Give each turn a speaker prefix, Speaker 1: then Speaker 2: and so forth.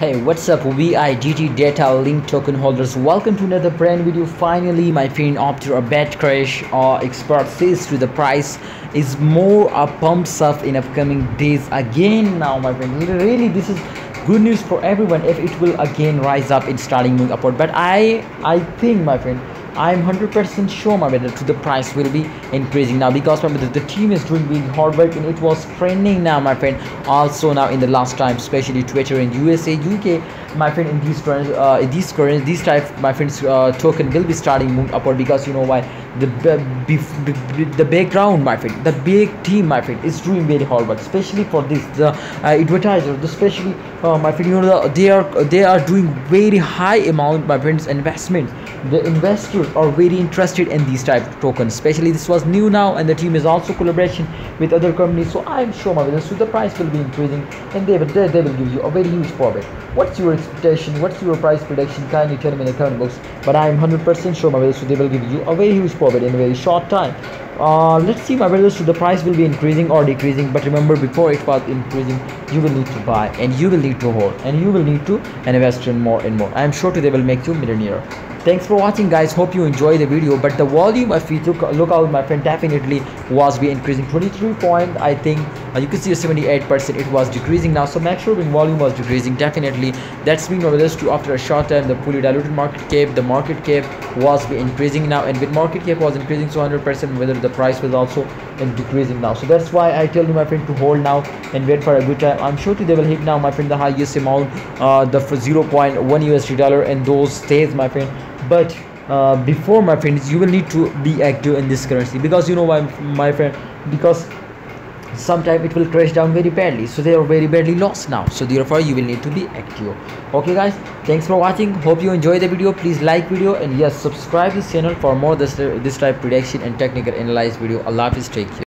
Speaker 1: Hey what's up? VIDT data link token holders. Welcome to another brand video. Finally my friend after a bad crash or uh, expert says to the price is more a pumps up in upcoming days again now my friend. Really this is good news for everyone if it will again rise up in starting moving upward. But I I think my friend I'm 100% sure my brother to the price will be increasing now because my brother the team is doing really hard work and it was trending now my friend. Also now in the last time especially Twitter in USA UK my friend in these current uh, these current these type my friends uh, token will be starting move upward because you know why? The the background my friend the big team my friend is doing very hard work especially for this the uh, advertisers especially uh, my friend you know the, they are they are doing very high amount my friends investment. The investors are very interested in these type of tokens especially this was new now and the team is also collaboration with other companies. So i'm sure my friends so the price will be increasing and they will they, they will give you a very huge profit. What's your what's your price prediction? Kindly tell me in the comment box? But i'm 100 percent sure my brothers so they will give you a very huge profit in a very short time. Uh, let's see my brothers so the price will be increasing or decreasing but remember before it was increasing you will need to buy and you will need to hold and you will need to invest in more and more. I'm sure they will make you millionaire thanks for watching guys. Hope you enjoy the video. But the volume if you took look out my friend definitely was be increasing. 23 point i think uh, you can see 78 percent. It was decreasing now. So make sure when volume was decreasing definitely that's been this to after a short time the fully diluted market cap the market cap was be increasing now. And with market cap was increasing 200 percent whether the price was also in decreasing now. So that's why i tell you my friend to hold now and wait for a good time. I'm sure they will hit now my friend the highest amount uh the 0.1 usd dollar. And those stays my friend but uh, before my friends you will need to be active in this currency because you know why my friend because sometime it will crash down very badly. So they are very badly lost now. So therefore you will need to be active. Okay guys thanks for watching. Hope you enjoy the video. Please like video and yes subscribe this channel for more this this type prediction and technical analyze video. Allah is take care